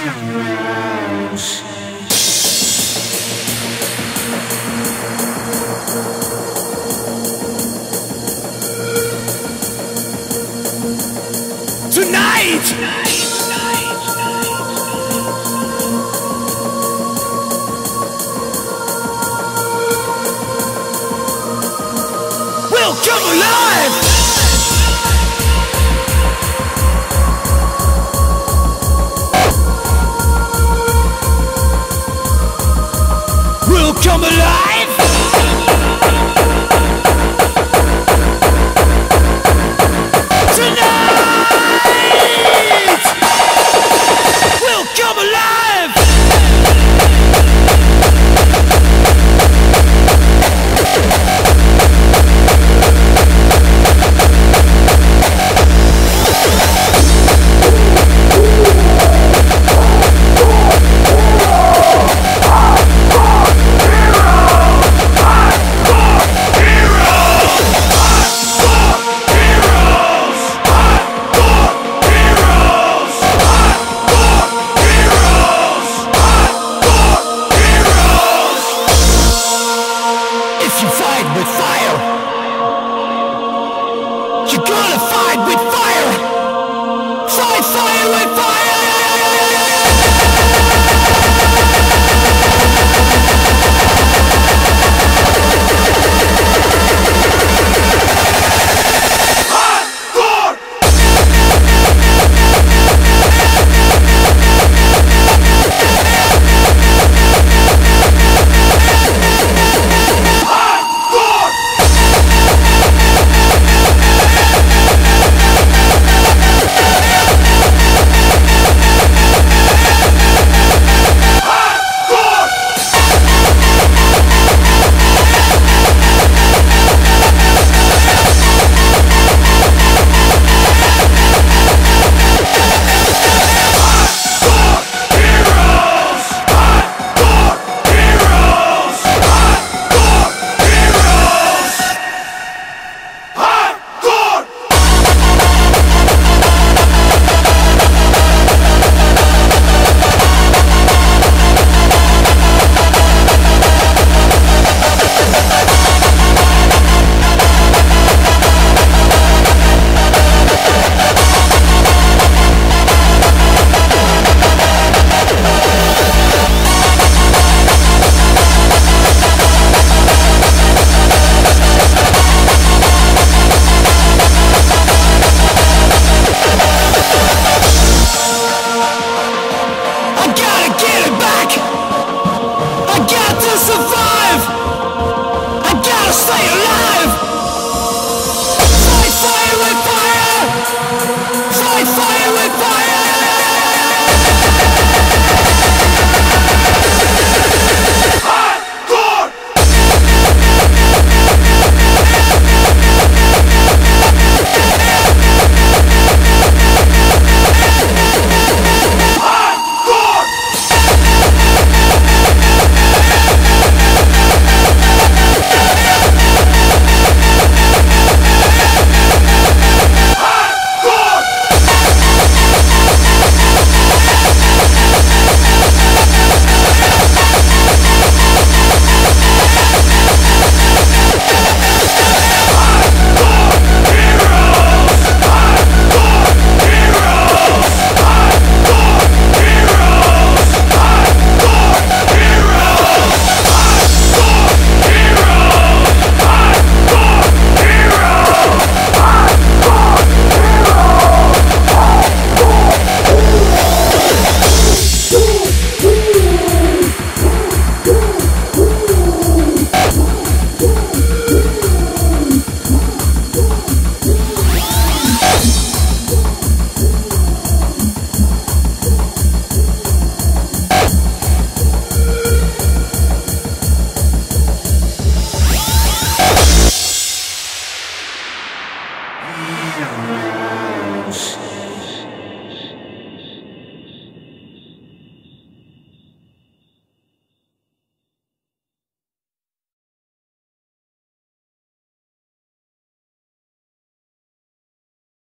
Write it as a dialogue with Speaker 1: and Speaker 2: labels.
Speaker 1: Tonight! Tonight. It's so